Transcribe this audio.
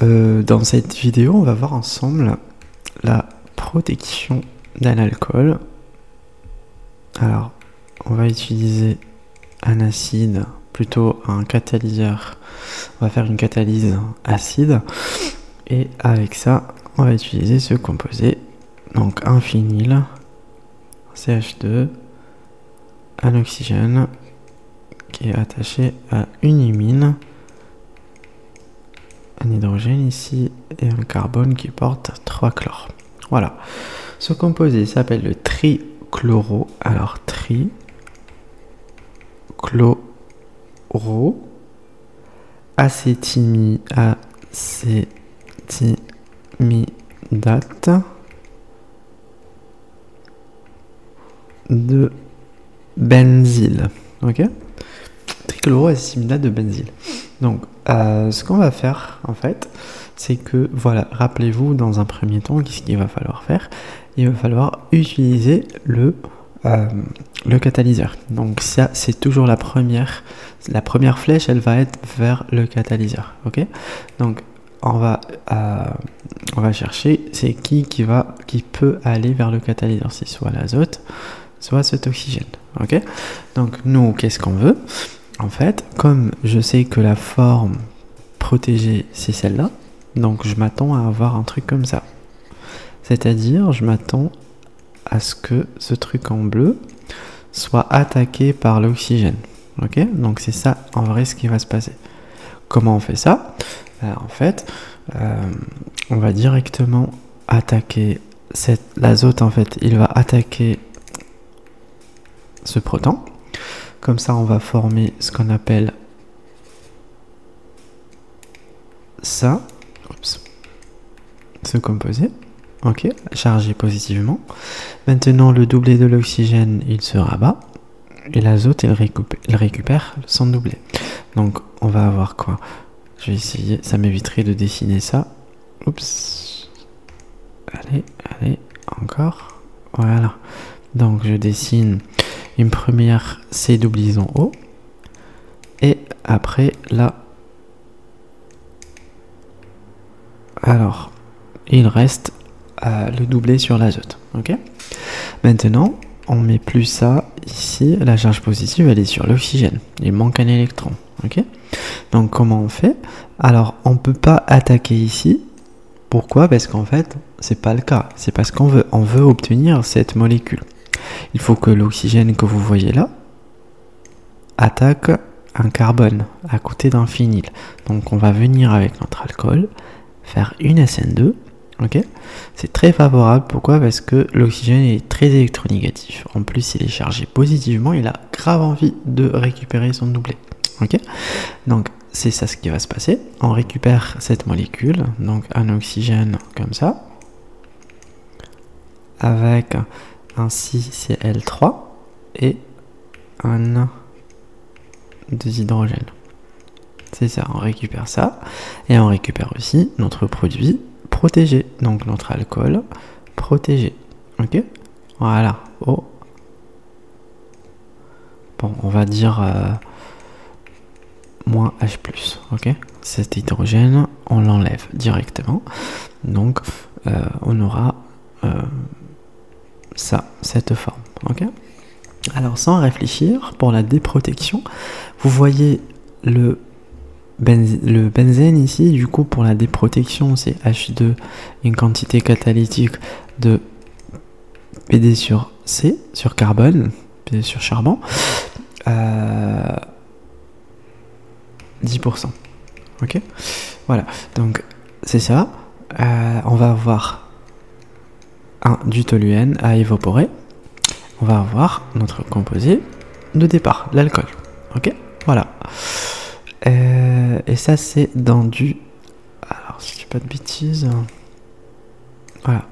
Euh, dans cette vidéo, on va voir ensemble la protection d'un alcool. Alors, on va utiliser un acide, plutôt un catalyseur. On va faire une catalyse acide. Et avec ça, on va utiliser ce composé. Donc un phényl, CH2, un oxygène qui est attaché à une imine, hydrogène ici et un carbone qui porte 3 chlores. Voilà. Ce composé s'appelle le trichloro. Alors tri chloro acétimidate de benzyle. Ok? Trichloroacétamidate de benzyle. Donc, euh, ce qu'on va faire, en fait, c'est que, voilà, rappelez-vous, dans un premier temps, qu'est-ce qu'il va falloir faire? Il va falloir utiliser le, euh, le catalyseur. Donc, ça, c'est toujours la première, la première flèche, elle va être vers le catalyseur. Ok? Donc, on va, euh, on va chercher, c'est qui qui, va, qui peut aller vers le catalyseur C'est soit l'azote, soit cet oxygène. Ok? Donc, nous, qu'est-ce qu'on veut? En fait, comme je sais que la forme protégée, c'est celle-là, donc je m'attends à avoir un truc comme ça. C'est-à-dire, je m'attends à ce que ce truc en bleu soit attaqué par l'oxygène. Ok? Donc c'est ça en vrai ce qui va se passer. Comment on fait ça? Euh, En fait, euh, on va directement attaquer l'azote en fait, il va attaquer ce proton. Comme ça, on va former ce qu'on appelle ça, ce composé, ok, chargé positivement. Maintenant, le doublé de l'oxygène, il se rabat, et l'azote, il, il récupère son doublé. Donc, on va avoir quoi? Je vais essayer, ça m'éviterait de dessiner ça. Oups. Allez, allez, encore. Voilà. Donc, je dessine une première C doublison O, et après, là, Alors, il reste le doublé sur l'azote. Maintenant, on met plus ça ici. La charge positive, elle est sur l'oxygène. Il manque un électron. Ok? Donc, comment on fait? Alors, on ne peut pas attaquer ici. Pourquoi? Parce qu'en fait, c'est pas le cas. C'est parce qu'on veut, on veut obtenir cette molécule. Il faut que l'oxygène que vous voyez là attaque un carbone à côté d'un phényl. Donc, on va venir avec notre alcool faire une SN2. Ok? C'est très favorable. Pourquoi? Parce que l'oxygène est très électronégatif. En plus, il est chargé positivement. Il a grave envie de récupérer son doublé. Donc, c'est ça ce qui va se passer. On récupère cette molécule, donc un oxygène comme ça, avec un 6Cl3 et un 2 hydrogène. C'est ça, on récupère ça. Et on récupère aussi notre produit protégé. Donc notre alcool protégé. Ok? Voilà. Oh. Bon, on va dire euh, moins H+. Ok? Cet hydrogène, on l'enlève directement. Donc euh, on aura euh, ça, cette forme. Ok? Alors sans réfléchir, pour la déprotection, vous voyez le le benzène ici, du coup, pour la déprotection, c'est H2, une quantité catalytique de PD sur C, sur carbone, PD sur charbon, 10%. Euh, ok? Voilà, donc c'est ça. Euh, on va avoir un du toluène à évaporer. On va avoir notre composé de départ, l'alcool. Ok? Voilà. Euh, et ça, c'est dans du. Alors, si je dis pas de bêtises. Voilà.